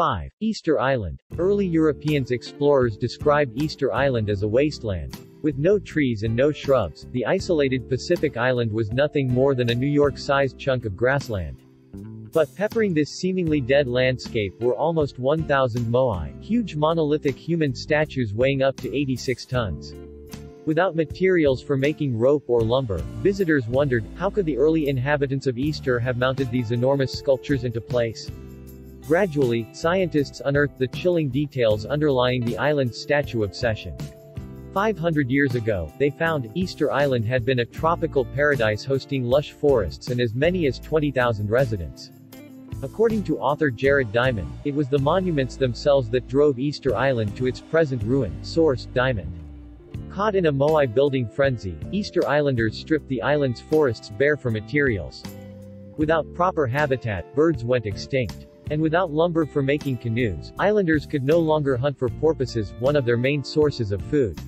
5. Easter Island. Early Europeans explorers described Easter Island as a wasteland. With no trees and no shrubs, the isolated Pacific island was nothing more than a New York-sized chunk of grassland. But peppering this seemingly dead landscape were almost 1,000 moai, huge monolithic human statues weighing up to 86 tons. Without materials for making rope or lumber, visitors wondered, how could the early inhabitants of Easter have mounted these enormous sculptures into place? Gradually, scientists unearthed the chilling details underlying the island's statue obsession. 500 years ago, they found, Easter Island had been a tropical paradise hosting lush forests and as many as 20,000 residents. According to author Jared Diamond, it was the monuments themselves that drove Easter Island to its present ruin. Source, Diamond. Caught in a Moai building frenzy, Easter Islanders stripped the island's forests bare for materials. Without proper habitat, birds went extinct. And without lumber for making canoes, islanders could no longer hunt for porpoises, one of their main sources of food.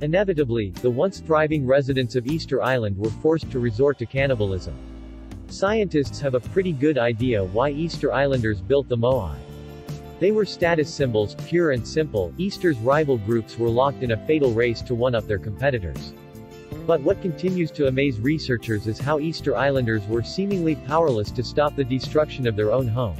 Inevitably, the once thriving residents of Easter Island were forced to resort to cannibalism. Scientists have a pretty good idea why Easter Islanders built the Moai. They were status symbols, pure and simple, Easter's rival groups were locked in a fatal race to one-up their competitors. But what continues to amaze researchers is how Easter Islanders were seemingly powerless to stop the destruction of their own home.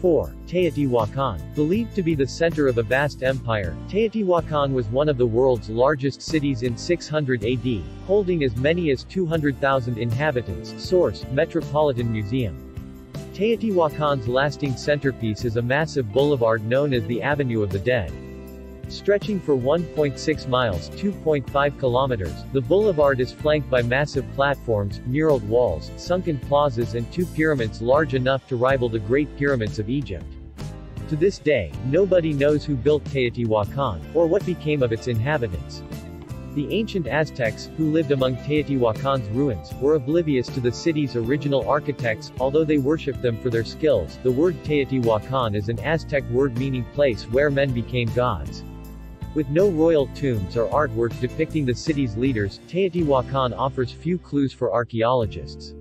4. Teotihuacan. Believed to be the center of a vast empire, Teotihuacan was one of the world's largest cities in 600 AD, holding as many as 200,000 inhabitants. Source, Metropolitan Museum. Teotihuacan's lasting centerpiece is a massive boulevard known as the Avenue of the Dead. Stretching for 1.6 miles 2.5 kilometers, the boulevard is flanked by massive platforms, muraled walls, sunken plazas and two pyramids large enough to rival the Great Pyramids of Egypt. To this day, nobody knows who built Teotihuacan, or what became of its inhabitants. The ancient Aztecs, who lived among Teotihuacan's ruins, were oblivious to the city's original architects, although they worshipped them for their skills. The word Teotihuacan is an Aztec word meaning place where men became gods. With no royal tombs or artwork depicting the city's leaders, Teotihuacan offers few clues for archaeologists.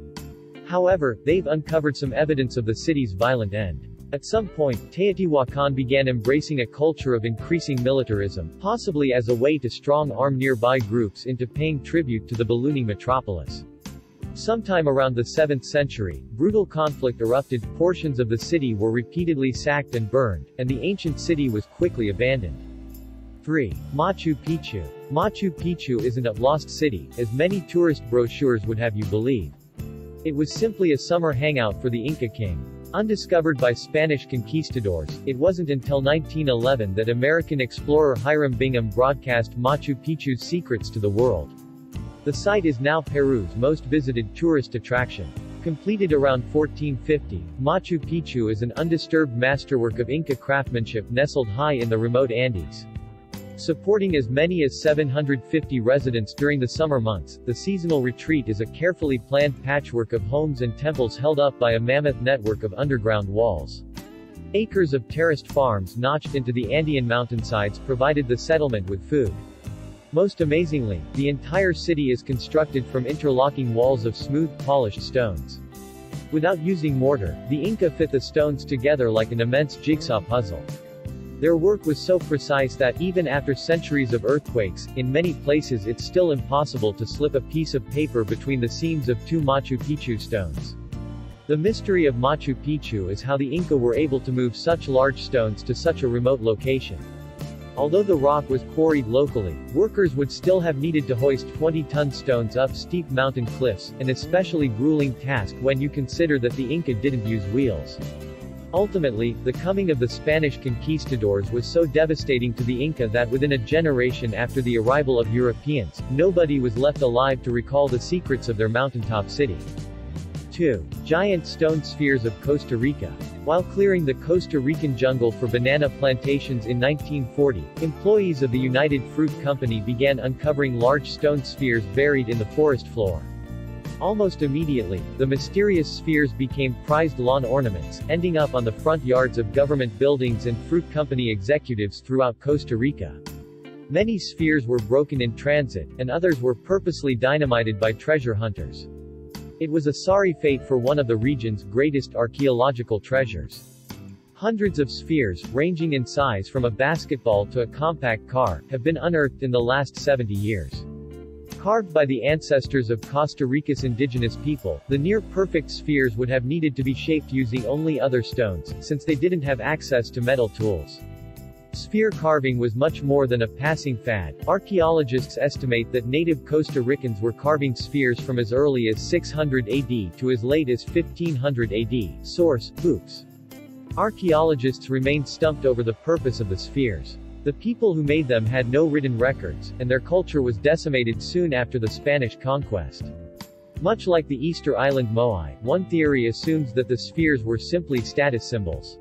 However, they've uncovered some evidence of the city's violent end. At some point, Teotihuacan began embracing a culture of increasing militarism, possibly as a way to strong-arm nearby groups into paying tribute to the ballooning metropolis. Sometime around the 7th century, brutal conflict erupted, portions of the city were repeatedly sacked and burned, and the ancient city was quickly abandoned. 3. Machu Picchu. Machu Picchu isn't a lost city, as many tourist brochures would have you believe. It was simply a summer hangout for the Inca king. Undiscovered by Spanish conquistadors, it wasn't until 1911 that American explorer Hiram Bingham broadcast Machu Picchu's secrets to the world. The site is now Peru's most visited tourist attraction. Completed around 1450, Machu Picchu is an undisturbed masterwork of Inca craftsmanship nestled high in the remote Andes. Supporting as many as 750 residents during the summer months, the seasonal retreat is a carefully planned patchwork of homes and temples held up by a mammoth network of underground walls. Acres of terraced farms notched into the Andean mountainsides provided the settlement with food. Most amazingly, the entire city is constructed from interlocking walls of smooth, polished stones. Without using mortar, the Inca fit the stones together like an immense jigsaw puzzle. Their work was so precise that even after centuries of earthquakes, in many places it's still impossible to slip a piece of paper between the seams of two Machu Picchu stones. The mystery of Machu Picchu is how the Inca were able to move such large stones to such a remote location. Although the rock was quarried locally, workers would still have needed to hoist 20-ton stones up steep mountain cliffs, an especially grueling task when you consider that the Inca didn't use wheels. Ultimately, the coming of the Spanish conquistadors was so devastating to the Inca that within a generation after the arrival of Europeans, nobody was left alive to recall the secrets of their mountaintop city. 2. Giant stone spheres of Costa Rica. While clearing the Costa Rican jungle for banana plantations in 1940, employees of the United Fruit Company began uncovering large stone spheres buried in the forest floor. Almost immediately, the mysterious spheres became prized lawn ornaments, ending up on the front yards of government buildings and fruit company executives throughout Costa Rica. Many spheres were broken in transit, and others were purposely dynamited by treasure hunters. It was a sorry fate for one of the region's greatest archaeological treasures. Hundreds of spheres, ranging in size from a basketball to a compact car, have been unearthed in the last 70 years. Carved by the ancestors of Costa Rica's indigenous people, the near-perfect spheres would have needed to be shaped using only other stones, since they didn't have access to metal tools. Sphere carving was much more than a passing fad. Archaeologists estimate that native Costa Ricans were carving spheres from as early as 600 AD to as late as 1500 AD. Source: Books. Archaeologists remain stumped over the purpose of the spheres. The people who made them had no written records, and their culture was decimated soon after the Spanish conquest. Much like the Easter Island Moai, one theory assumes that the spheres were simply status symbols.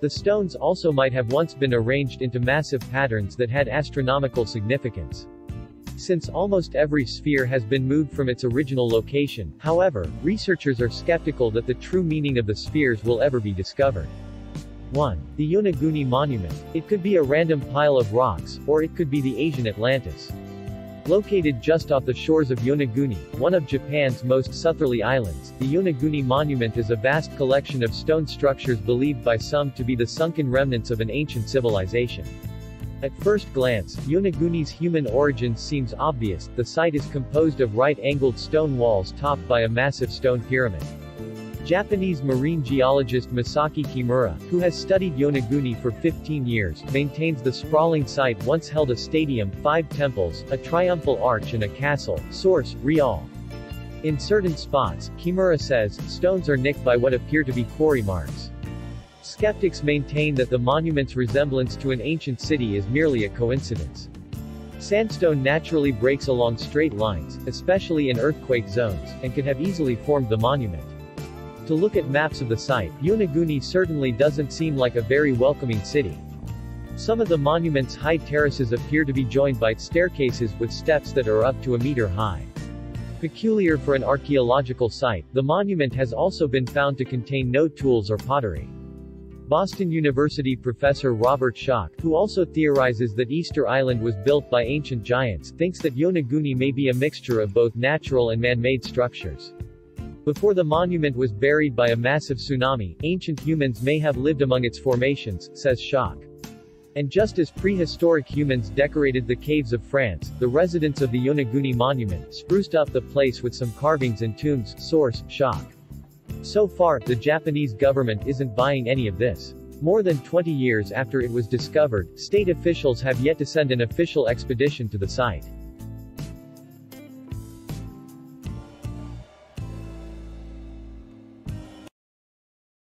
The stones also might have once been arranged into massive patterns that had astronomical significance. Since almost every sphere has been moved from its original location, however, researchers are skeptical that the true meaning of the spheres will ever be discovered. 1. The Yonaguni Monument. It could be a random pile of rocks, or it could be the Asian Atlantis. Located just off the shores of Yonaguni, one of Japan's most southerly islands, the Yonaguni Monument is a vast collection of stone structures believed by some to be the sunken remnants of an ancient civilization. At first glance, Yonaguni's human origins seems obvious, the site is composed of right-angled stone walls topped by a massive stone pyramid. Japanese marine geologist Masaki Kimura, who has studied Yonaguni for 15 years, maintains the sprawling site once held a stadium, five temples, a triumphal arch and a castle. Source, Real. In certain spots, Kimura says, stones are nicked by what appear to be quarry marks. Skeptics maintain that the monument's resemblance to an ancient city is merely a coincidence. Sandstone naturally breaks along straight lines, especially in earthquake zones, and could have easily formed the monument. To look at maps of the site, Yonaguni certainly doesn't seem like a very welcoming city. Some of the monument's high terraces appear to be joined by staircases with steps that are up to a meter high. Peculiar for an archaeological site, the monument has also been found to contain no tools or pottery. Boston University professor Robert Schoch, who also theorizes that Easter Island was built by ancient giants, thinks that Yonaguni may be a mixture of both natural and man-made structures. Before the monument was buried by a massive tsunami, ancient humans may have lived among its formations, says Schoch. And just as prehistoric humans decorated the caves of France, the residents of the Yonaguni monument spruced up the place with some carvings and tombs. Source, Schoch. So far, the Japanese government isn't buying any of this. More than 20 years after it was discovered, state officials have yet to send an official expedition to the site.